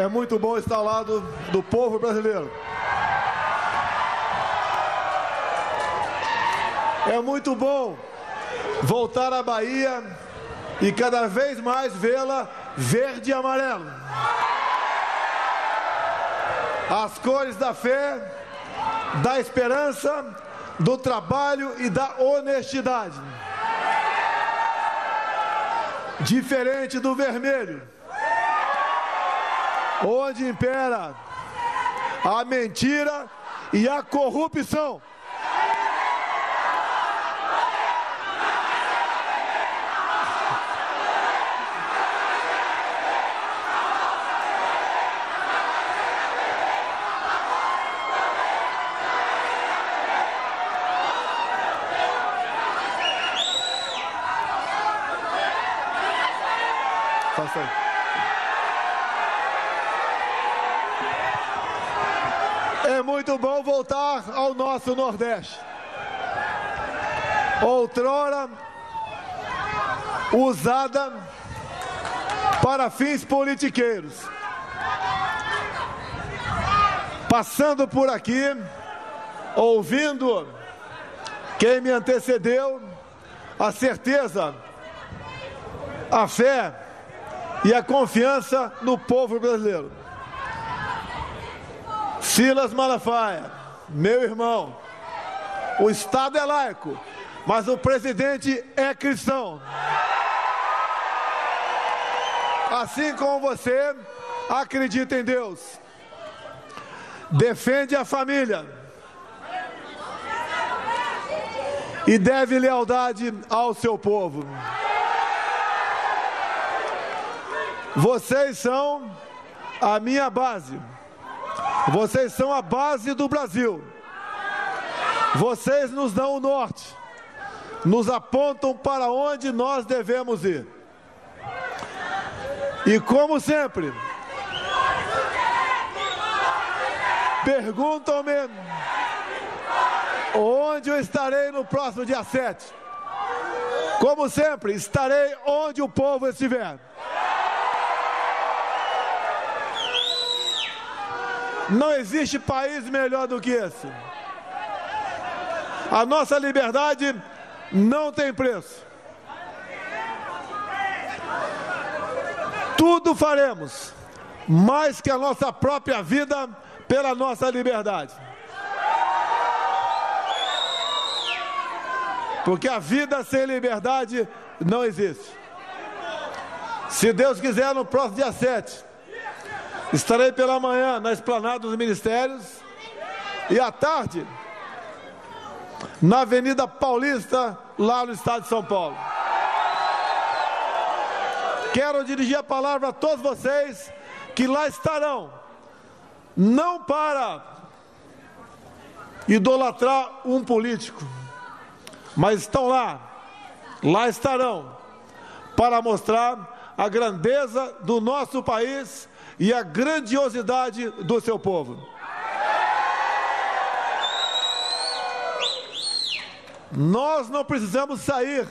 É muito bom estar ao lado do povo brasileiro. É muito bom voltar à Bahia e cada vez mais vê-la verde e amarelo. As cores da fé, da esperança, do trabalho e da honestidade. Diferente do vermelho, onde impera a mentira e a corrupção. Faça. É muito bom voltar ao nosso Nordeste. Outrora usada para fins politiqueiros. Passando por aqui, ouvindo quem me antecedeu, a certeza, a fé e a confiança no povo brasileiro. Silas Malafaia, meu irmão, o Estado é laico, mas o presidente é cristão. Assim como você acredita em Deus, defende a família e deve lealdade ao seu povo. Vocês são a minha base. Vocês são a base do Brasil. Vocês nos dão o norte. Nos apontam para onde nós devemos ir. E como sempre, perguntam-me onde eu estarei no próximo dia 7. Como sempre, estarei onde o povo estiver. Não existe país melhor do que esse. A nossa liberdade não tem preço. Tudo faremos, mais que a nossa própria vida, pela nossa liberdade. Porque a vida sem liberdade não existe. Se Deus quiser, no próximo dia 7, Estarei pela manhã na esplanada dos ministérios. E à tarde na Avenida Paulista, lá no estado de São Paulo. Quero dirigir a palavra a todos vocês que lá estarão, não para idolatrar um político, mas estão lá, lá estarão, para mostrar a grandeza do nosso país e a grandiosidade do seu povo. Nós não precisamos sair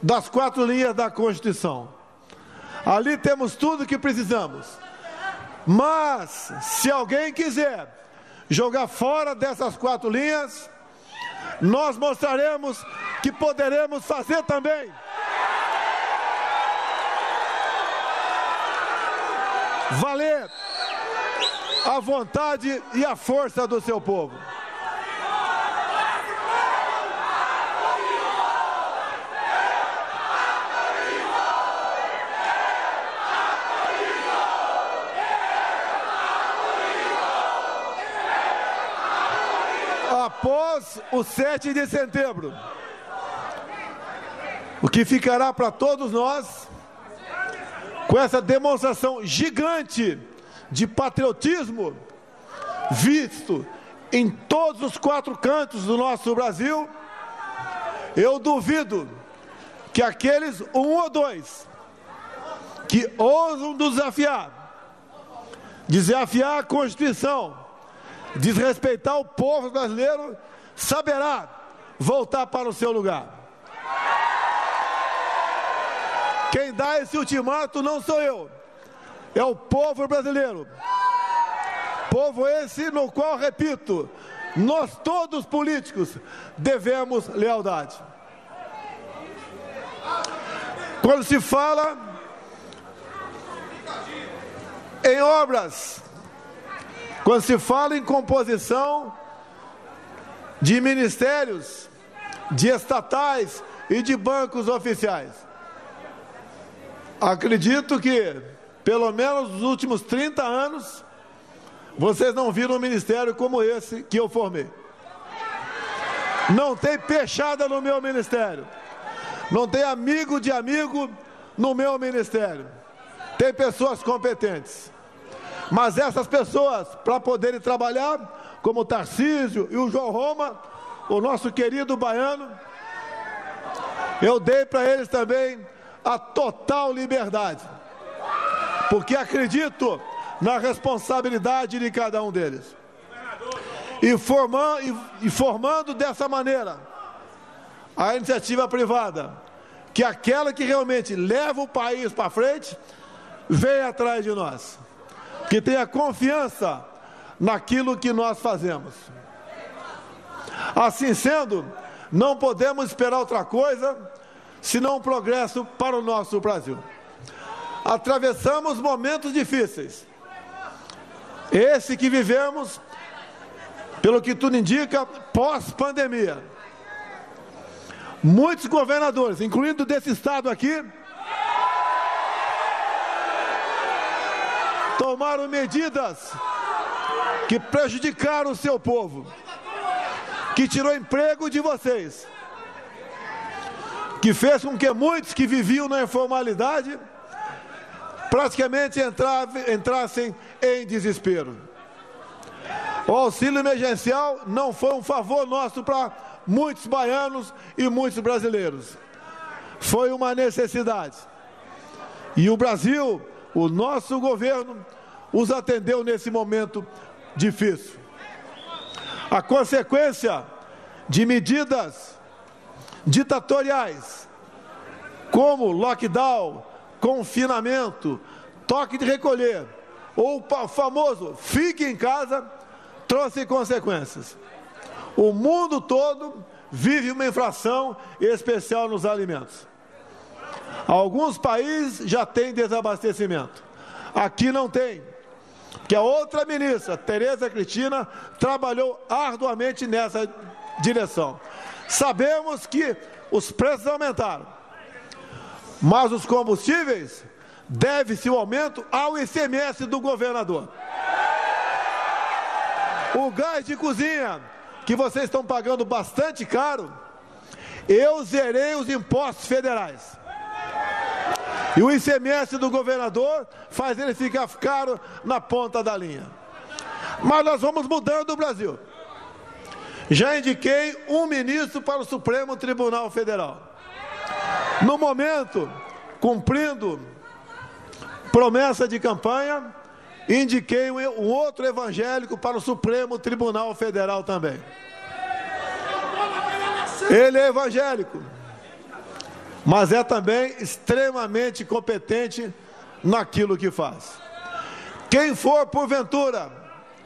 das quatro linhas da Constituição. Ali temos tudo que precisamos. Mas, se alguém quiser jogar fora dessas quatro linhas, nós mostraremos que poderemos fazer também. Valer a vontade e a força do seu povo. Após o 7 de setembro, o que ficará para todos nós com essa demonstração gigante de patriotismo visto em todos os quatro cantos do nosso Brasil, eu duvido que aqueles um ou dois que ousam desafiar, desafiar a Constituição, desrespeitar o povo brasileiro, saberá voltar para o seu lugar. Quem dá esse ultimato não sou eu. é o povo brasileiro. Povo esse no qual, repito, nós todos políticos devemos lealdade. Quando se fala em obras, quando se fala em composição de ministérios, de estatais e de bancos oficiais, acredito que, pelo menos nos últimos 30 anos, vocês não viram um ministério como esse que eu formei. Não tem peixada no meu ministério. Não tem amigo de amigo no meu ministério. Tem pessoas competentes. Mas essas pessoas, para poderem trabalhar, como o Tarcísio e o João Roma, o nosso querido baiano, eu dei para eles também a total liberdade. Porque acredito na responsabilidade de cada um deles. E formando, e, formando dessa maneira a iniciativa privada, que aquela que realmente leva o país para frente, vem atrás de nós, que tenha confiança naquilo que nós fazemos. Assim sendo, não podemos esperar outra coisa senão um progresso para o nosso Brasil. Atravessamos momentos difíceis, esse que vivemos, pelo que tudo indica, pós-pandemia. Muitos governadores, incluindo desse estado aqui, tomaram medidas que prejudicaram o seu povo, que tirou emprego de vocês, que fez com que muitos que viviam na informalidade praticamente entrassem em desespero. O auxílio emergencial não foi um favor nosso para muitos baianos e muitos brasileiros. Foi uma necessidade. E o Brasil, o nosso governo, os atendeu nesse momento difícil. A consequência de medidas ditatoriais, como lockdown, confinamento, toque de recolher, ou o famoso fique em casa, trouxe consequências. O mundo todo vive uma inflação especial nos alimentos. Alguns países já têm desabastecimento. Aqui não tem. Que a outra ministra, Tereza Cristina, trabalhou arduamente nessa direção. Sabemos que os preços aumentaram. Mas os combustíveis deve-se o aumento ao ICMS do governador. O gás de cozinha, que vocês estão pagando bastante caro, eu zerei os impostos federais. E o ICMS do governador faz ele ficar caro na ponta da linha. Mas nós vamos mudando o Brasil. Já indiquei um ministro para o Supremo Tribunal Federal. No momento, cumprindo promessa de campanha, indiquei um outro evangélico para o Supremo Tribunal Federal também. Ele é evangélico, mas é também extremamente competente naquilo que faz. Quem for, porventura,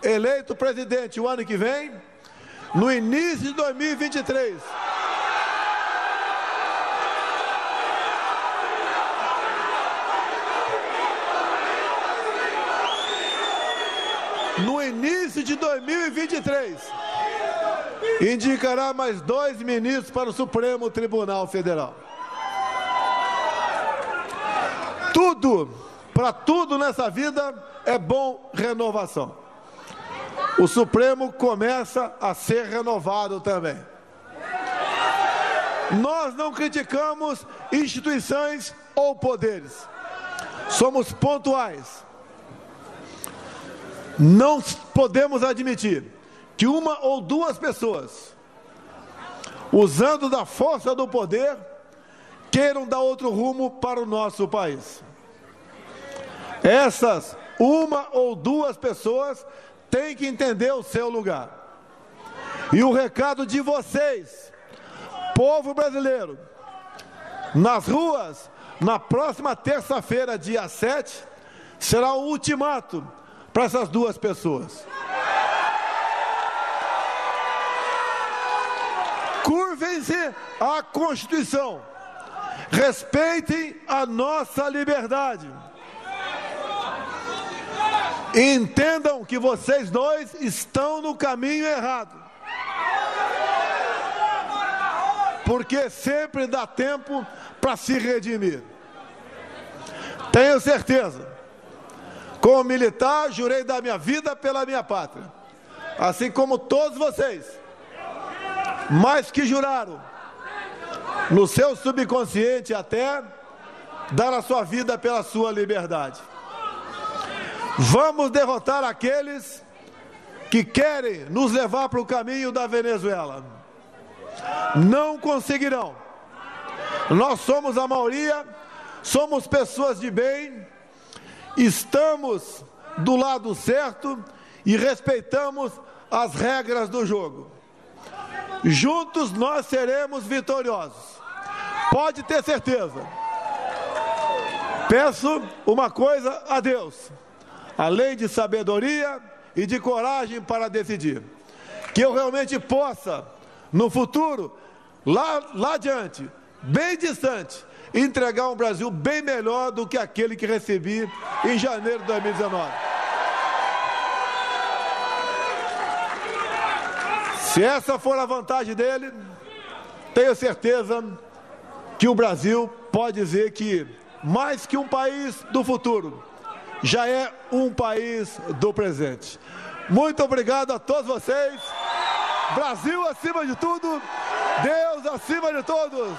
eleito presidente o ano que vem, no início de 2023, no início de 2023, indicará mais dois ministros para o Supremo Tribunal Federal. Tudo, para tudo nessa vida é bom renovação. O Supremo começa a ser renovado também. Nós não criticamos instituições ou poderes. Somos pontuais. Não podemos admitir que uma ou duas pessoas, usando da força do poder, queiram dar outro rumo para o nosso país. Essas uma ou duas pessoas têm que entender o seu lugar. E o recado de vocês, povo brasileiro, nas ruas, na próxima terça-feira, dia 7, será o ultimato para essas duas pessoas. Curvem-se à Constituição. Respeitem a nossa liberdade. Entendam que vocês dois estão no caminho errado. Porque sempre dá tempo para se redimir. Tenho certeza. Como militar, jurei dar minha vida pela minha pátria. Assim como todos vocês. Mais que juraram, no seu subconsciente até, dar a sua vida pela sua liberdade. Vamos derrotar aqueles que querem nos levar para o caminho da Venezuela. Não conseguirão. Nós somos a maioria, somos pessoas de bem, estamos do lado certo e respeitamos as regras do jogo. Juntos nós seremos vitoriosos. Pode ter certeza. Peço uma coisa a Deus além de sabedoria e de coragem para decidir. Que eu realmente possa, no futuro, lá, lá adiante, bem distante, entregar um Brasil bem melhor do que aquele que recebi em janeiro de 2019. Se essa for a vantagem dele, tenho certeza que o Brasil pode dizer que, mais que um país do futuro, já é um país do presente. Muito obrigado a todos vocês. Brasil acima de tudo, Deus acima de todos.